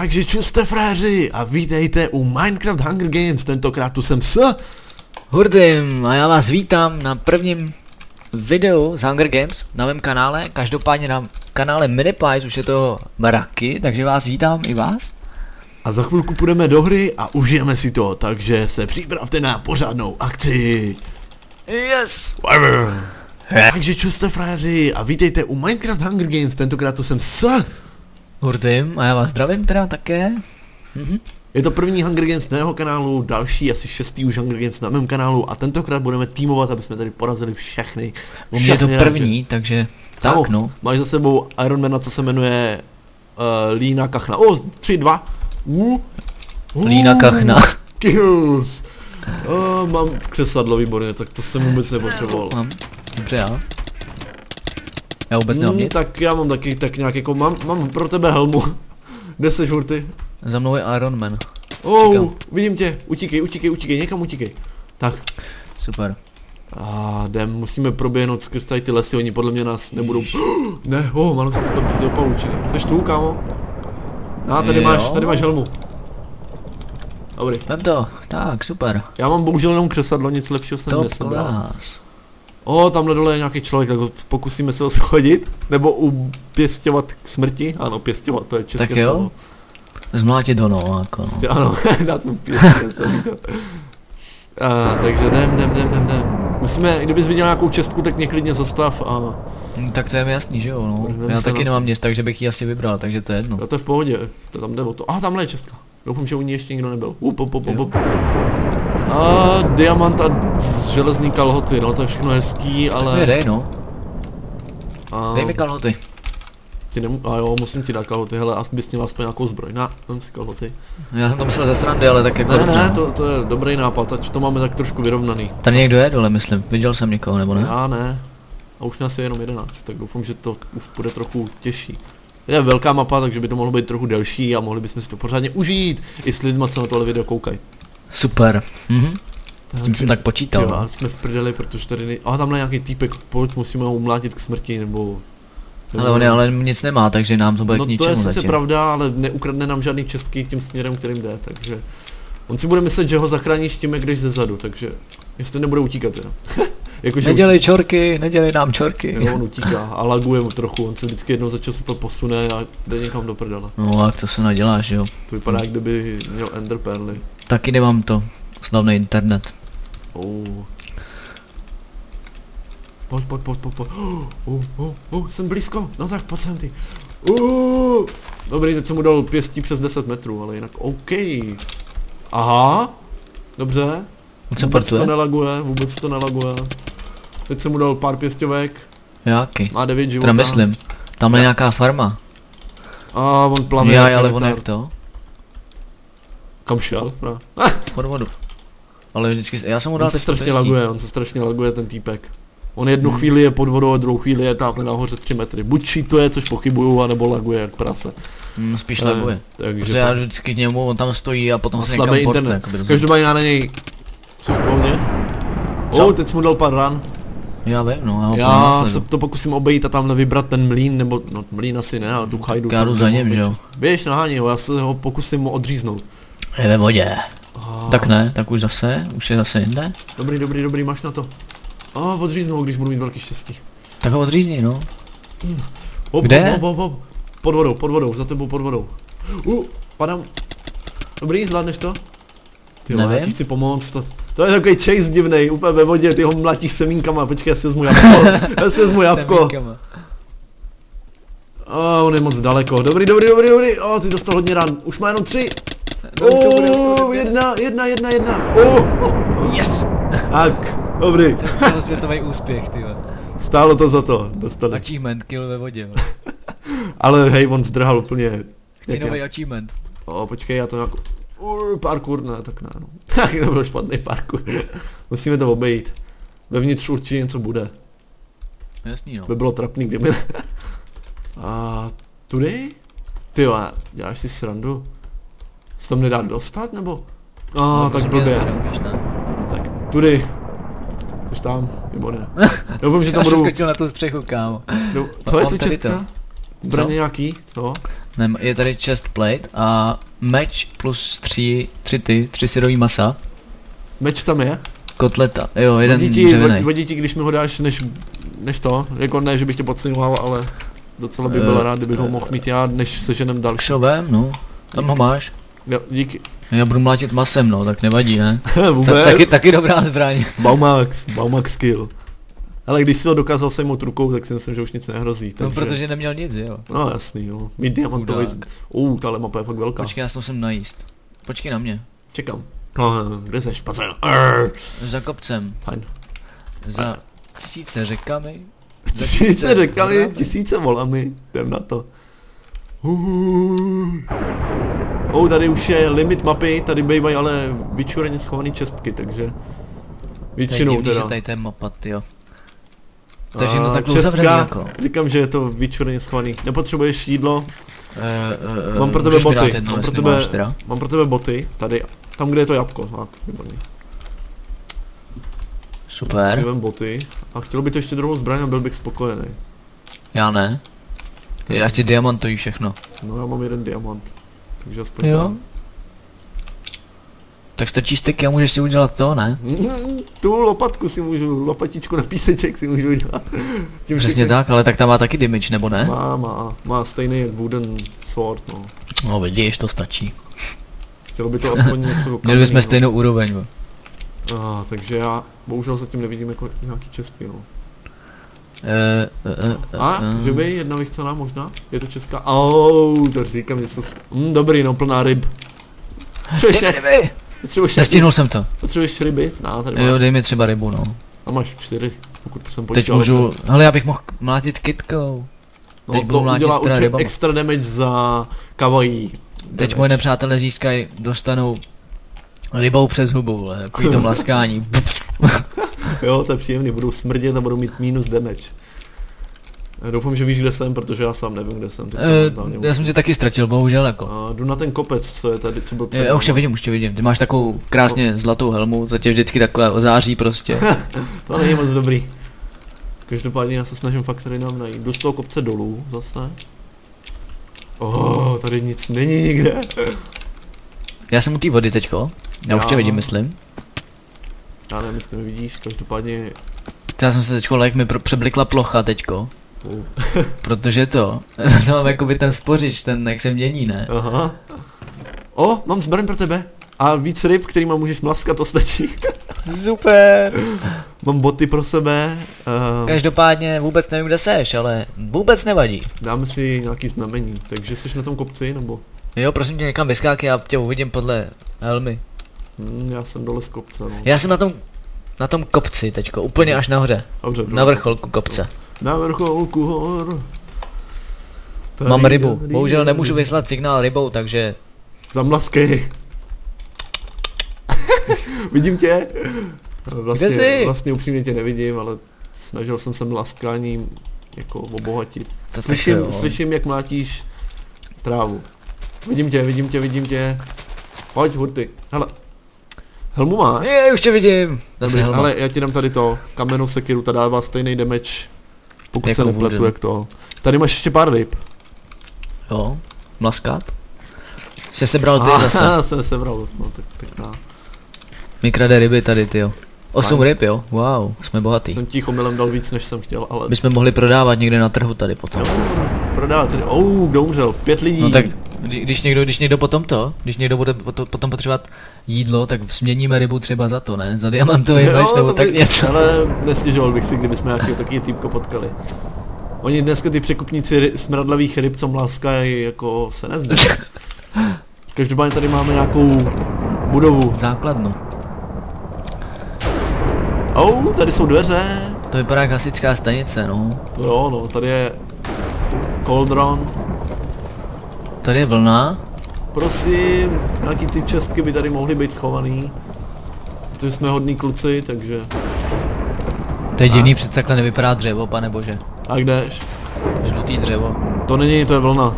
Takže čuste fréři a vítejte u Minecraft Hunger Games, tentokrát tu jsem s... Hurdym a já vás vítám na prvním videu z Hunger Games na mém kanále, každopádně na kanále Minipies, už je to baraky, takže vás vítám i vás. A za chvilku půjdeme do hry a užijeme si to, takže se připravte na pořádnou akci. Yes! Takže čuste fréři a vítejte u Minecraft Hunger Games, tentokrát tu jsem s... Hurdym a já vás zdravím teda také. Mhm. Je to první Hunger Games na jeho kanálu, další asi šestý už Hunger Games na mém kanálu a tentokrát budeme týmovat, aby jsme tady porazili všechny. U mě je to všechny první, takže Kámo, tak no. Máš za sebou Ironmana, co se jmenuje uh, Lína Kachna. O, oh, 3, 2. Uh, uh, Lína Kachna. Skills. Uh, mám křesadlo, výborně, tak to jsem vůbec nepotřeboval. Mám. Dobře já. Já vůbec nemám Hmm, nic. tak já mám taky tak nějak jako, mám, mám pro tebe helmu. Kde seš hurty? Za mnou je Iron Man. Oh, Říkám. vidím tě, utíkej, utíkej, utíkej, někam utíkej. Tak, Super. a jdem, musíme proběhnout skrz tady ty lesy, oni podle mě nás nebudou... ne, oh, mám se do, do pavučiny. Seš tu, kámo? No, tady Jo. máš, tady máš helmu. Dobrý. Vem to. Tak, super. Já mám bohužel jenom křesadlo, nic lepšího jsem To nesebral. klas. O, tamhle dole je nějaký člověk, tak pokusíme se ho schodit. Nebo upěstěvat k smrti. Ano, pěstěvat, to je české Tak jo. slovo. Zmlátit do no, jako no. Prostě ano, dát mu pěstě, se mi to. A, takže jdem, jdem, jdem, jdem, jdem. Musíme, kdybys viděl nějakou čestku, tak mě klidně zastav a Hm, Tak to je mi jasný, že jo, no. Já taky na nemám nic, takže bych ji asi vybral, takže to je jedno. jo, to je v pohodě, to tam jde o to. A tamhle je čestka. Doufám, že u ní ještě nikdo nebyl. Up, up, up, up, up. A diamant a železný kalhoty, no to je všechno hezký, Ale... ale... dej no, a, dej mi kalhoty. ti nemu, a jo, musím ti dát kalhoty, hele, a bys měl aspoň nějakou zbroj. Na, vem si kalhoty. Já jsem to myslel ze srandy, ale tak jako Ne, ne, to, to je dobrý nápad, ať to máme tak trošku vyrovnaný. Tady někdo je dole, myslím. Viděl jsem někoho, nebo ne? Já ne. A už nás je jenom 11, tak doufám, že to už bude trochu těžší. Je velká mapa, takže by to mohlo být trochu delší a mohli bychom si to pořádně užít. I s lidma, co na tohle video koukají. Super. Mhm. S tím jsem tak počítal. Jo, ale jsme v prdeli, protože tady nej... A tamhle nějaký týpek, pojď, musíme ho umlátit k smrti, nebo... nebo Ale on je, ale nic nemá, takže nám to bude No k to ničemu je sice zatím. pravda, ale neukradne nám žádný čestky tím směrem, kterým jde, takže... On si bude myslet, že ho zachráníš tím, jak jdeš ze zadu, takže... Jestli nebude utíkat teda. Jakože Nedělej čorky, nedělej nám čorky. Jo, on utíká a laguje mu trochu, on se vždycky jednou za čas úplně posune a jde někam do prdele. No a to se naděláš, jo. To vypadá, jak kdyby měl ender perly. Taky nemám to. Slavný internet. Oh. Pojď, pojď, pojď, pojď, pojď. Oh, oh, oh, oh, jsem blízko, no tak pojď sem ty. Uh, dobrý, teď jsem mu dal pěstí přes 10 metrů, ale jinak OK. Aha, dobře. Se Vůbec to portuje? nelaguje, vůbec to nelaguje. Teď jsem mu dal pár pěstěvek, Jaký? má 9 Teda života. myslím. Tam je nějaká farma. A on plave Já, ale on jak to? Kam šel? No. Pod vodu. Ale vždycky, já jsem mu On dal se teď strašně laguje, on se strašně laguje ten týpek. On jednu Hmm. chvíli je pod vodou a druhou chvíli je tamhle nahoře 3 metry. Buď cheatuje, což pochybuju, anebo laguje jak prase. Hmm, spíš Eh, laguje. Takže Protože já vždycky k němu, on tam stojí a potom se slabý někam portne. internet. rozumíš? Každopádně já na něj... Jsi v pohodě? Oh, teď jsem mu dal pár ran. Já vím, no, já Já se to pokusím obejít a tamhle vybrat ten mlín, nebo no mlín asi ne, ale tu chajdu. Já jdu tam za ním, že jo? Běž, naháně ho, já se ho pokusím mu odříznout. Je ve vodě. Ah, Tak ne, tak už zase, už je zase jinde. Dobrý, dobrý, dobrý, máš na to. A oh, odříznu ho, když budu mít velký štěstí. Tak ho odřízni, no. Hop, Kde? Hop, hop, hop, hop. Pod vodou, pod vodou, za tebou pod vodou. Uh, padám. Dobrý, zvládneš to? Ty vole, já ti chci pomoct. To, to je takový chase divnej, úplně ve vodě, ty ho mlátíš semínkama, počkej, já si vezmu jabko, já si vezmu jabko. A on je moc daleko, dobrý, dobrý, dobrý, dobrý, o, ty dostal hodně ran, už má jenom tři. Oh, jedna, jedna, jedna, jedna. Oh, Yes! tak, dobrý, Celosvětový úspěch, ty stálo to za to, dostali. Achievement, kill ve vodě. Ale hej, on zdrhal úplně. Chci nový achievement. O, počkej, já to jako... Uh, parkour, ne, tak ne, no. Tak to byl špatný parkour. Musíme to obejít. Vevnitř určitě něco bude. Jasný, no. By bylo trapný, kdyby... A tudy? Ty jo, děláš si srandu? Se tam nedá dostat, nebo? A No, tak blbě. Tak tudy. Jsi tam, nebo ne? Doufám, že tam Já jsem na tu střechu, kámo. No, co je to česká? Zbraně nějaký? Co? Ne, je tady chest plate a meč plus tři, tři ty, tři syrový masa. Meč tam je? Kotleta, jo, jeden Vadí ti, vadí ti, když mi ho dáš než, než to? Jako ne, že bych tě podceňoval, ale docela bych Eh, byl rád, kdybych ho mohl mít já, než seženem další. Šovem, no. Tam ho máš. Jo, díky. Já budu mlátit masem, no, tak nevadí, ne? Vůbec? Tak, taky, taky dobrá zbraň. Baumax, Baumax skill. Ale když si ho dokázal sejmout rukou, tak si myslím, že už nic nehrozí. No, Takže... protože neměl nic, jo. No jasný, jo. Mít diamantový... Chudák. Uh, tahle mapa je fakt velká. Počkej, já se musím najíst. Počkej na mě. Čekám. No, kde seš, pazen? Arr, Za kopcem. Fajn. Za tisíce řekami. Za Tisíce řekami, volami. tisíce volami. Jdem na to. Uh. Oh, tady už je limit mapy, tady bývají ale vyčureně schované čestky, takže... To je Většinou divný, že teda. tady to je mapa, jo. Takže no uzavřený čestka, jako. říkám, že je to vyčureně schovaný. Nepotřebuješ jídlo, Uh, uh, mám pro tebe boty, Jedno, mám pro tebe, mám pro tebe boty, tady, tam kde je to jabko, tak, výborně. Si Super. vem boty a chtěl by to ještě druhou zbraň a byl bych spokojený. Já ne. Já chci diamantový všechno. No já mám jeden diamant, takže aspoň Jo. tam. Tak stačí styky a můžeš si udělat to, ne? Mm, Tu lopatku si můžu, lopatičku na píseček si můžu dělat. Tím Přesně všechny- tak, ale tak tam má taky damage, nebo ne? Má, má, má stejný jak wooden sword, no. No vidíš, to stačí. Chtělo by to aspoň něco Měli bychom stejnou úroveň, jo. Ah, takže já bohužel zatím nevidím jako nějaký čestky, no. Eh, eh, eh, A, že by jedna vychcená možná? Je to česká? Au, to říkám něco s... Mm, dobrý, no, plná ryb. Potřebuješ, ryby! potřebuješ, Nestihnul jsem to. potřebuješ ryby? No, tady Jo, máš. dej mi třeba rybu, no. A máš čtyři, pokud jsem Teď počítal. můžu, hele já bych mohl mlátit kitkou. no, teď to udělá určitě rybama. extra damage za kawaii. Teď moje nepřátelé získají, dostanou rybou přes hubu, takový to mlaskání. Jo, to je příjemný, budou smrdět a budou mít minus damage. Já Doufám, že víš, kde jsem, protože já sám nevím, kde jsem. Teď Eh, já jsem tě taky ztratil, bohužel jako. A jdu na ten kopec, co je tady, co byl před Já už tě vidím, už tě vidím. Ty máš takovou krásně zlatou helmu, to tě vždycky takhle ozáří prostě. To není moc dobrý. Každopádně já se snažím fakt tady nám najít. Jdu z toho kopce dolů zase. Oh, tady nic není nikde. Já jsem u té vody teďko. Já už tě Já- vidím, myslím. Já nevím, jestli mi vidíš, každopádně... Já jsem se teďko, like mi přeblikla plocha teďko. Oh. Protože to, no mám jakoby ten spořič, ten jak se mění, ne? Aha. O, mám zbraň pro tebe. A víc ryb, kterýma můžeš mlaskat, to stačí. Super! mám boty pro sebe. Uh, Každopádně vůbec nevím, kde seš, ale vůbec nevadí. dáme si nějaký znamení. Takže jsi na tom kopci, nebo? Jo, prosím tě někam vyskáky, já tě uvidím podle helmy. Hm, já jsem dole z kopce, no. Já jsem na tom, na tom kopci teďko, úplně až nahoře, Dobře, na vrcholku kopce. Na vrcholku hor. Tady, Mám rybu, tady, bohužel tady. nemůžu vyslat signál rybou, takže Zamlaskej. Vidím tě. Vlastně, Kde jsi? vlastně upřímně tě nevidím, ale snažil jsem se mlaskáním jako obohatit. to Slyším, jo. slyším, jak mlátíš trávu. Vidím tě, vidím tě, vidím tě. Pojď, hurty. Hele. Helmu máš? Je, už tě vidím. Zase Dobrý, ale já ti dám tady to. Kamenou sekiru, ta dává stejný damage. Pokud Jako se nepletu, jak to. Tady máš ještě pár ryb. Jo, mlaskát. Jsi sebral ty zase. Aha, jsem sebral zase, no, tak, tak já. Mi krade ryby tady, ty jo. Osm Fajn. ryb, jo. Wow, jsme bohatý. Jsem ti omylem dal víc, než jsem chtěl, ale... My jsme mohli prodávat někde na trhu tady potom. Prodávat tady. Oh, kdo umřel? Pět lidí. No tak, když někdo, když někdo potom to, když někdo bude poto- potom potřebovat jídlo, tak směníme rybu třeba za to, ne? Za diamantový meč nebo tak by- něco. Ale nestěžoval bych si, kdyby jsme nějakého takový týpko potkali. Oni dneska ty překupníci ry- smradlavých ryb, co mláskají, jako se nezdá. Každopádně tady máme nějakou budovu. Základnu. Oh, tady jsou dveře. To vypadá jak hasičská stanice, no. To jo, no, tady je Coldron. Tady je vlna. Prosím, nějaký ty čestky by tady mohly být schovaný. Protože jsme hodní kluci, takže... To je divný, přece takhle nevypadá dřevo, pane bože. A kdeš? Žlutý dřevo. To není, to je vlna.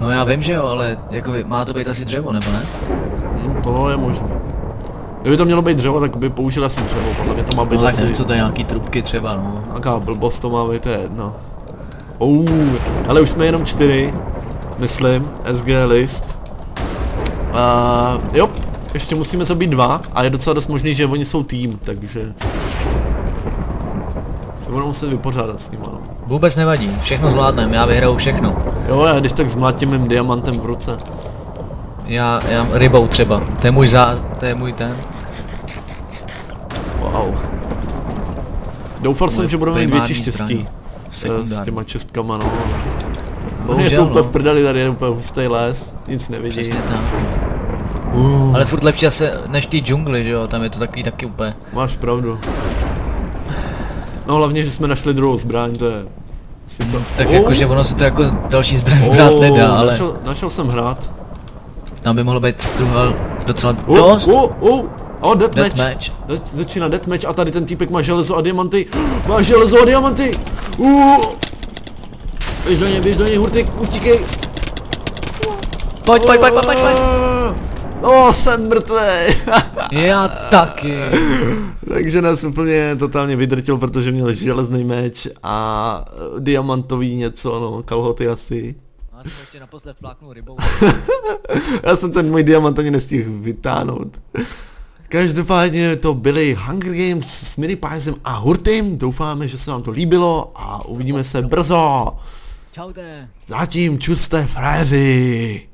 No já vím, že jo, ale jako by, má to být asi dřevo, nebo ne? Hm, to je možné. Kdyby to mělo být dřevo, tak by použili asi dřevo, podle mě to má být No tak asi... nevím, co to je nějaký trubky třeba, no. Nějaká blbost to má být, to je jedno. Oh, ale už jsme jenom čtyři, myslím, SG list. Uh, jo, ještě musíme zabít dva a je docela dost možný, že oni jsou tým, takže se budou muset vypořádat s nimi. No. Vůbec nevadí, všechno zvládnem, já vyhraju všechno. Jo, já když tak zmlátím mým diamantem v ruce. Já, já rybou třeba, to je můj zá, to je můj ten. Wow. Doufal jsem, Můj že budeme mít větší štěstí. eh, S těma čestkama, no. ale- Bohužel, je to úplně no. v prdeli, tady je úplně hustý les, nic nevidí. Přesně tak. Uh, Ale furt lepší asi než ty džungly, že jo, tam je to takový taky úplně. Máš pravdu. No hlavně, že jsme našli druhou zbraň, to je... Si to... Tak Oh, jako, že ono se to jako další zbraň oh, brát nedá, ale našel, našel jsem hrát. tam by mohlo být druhá docela Oh, dost. oh, oh, oh, deathmatch. Deathmatch. Zač- Začíná deathmatch a tady ten týpek má železo a diamanty. Má železo a diamanty. Uh. Běž do něj, běž do něj, hurtik, utíkej. Pojď, pojď, pojď, pojď, pojď, pojď. Oh, jsem mrtvý. Já taky. Takže nás úplně totálně vydrtil, protože měl železný meč a eh, diamantový něco, no, kalhoty asi. Já jsem ještě naposled fláknul rybou. Já jsem ten můj diamant ani nestihl vytáhnout. Každopádně to byly Hunger Games s Minipázem a Hurtim. Doufáme, že se vám to líbilo a uvidíme se brzo. Čaute. Zatím čuste frajeři.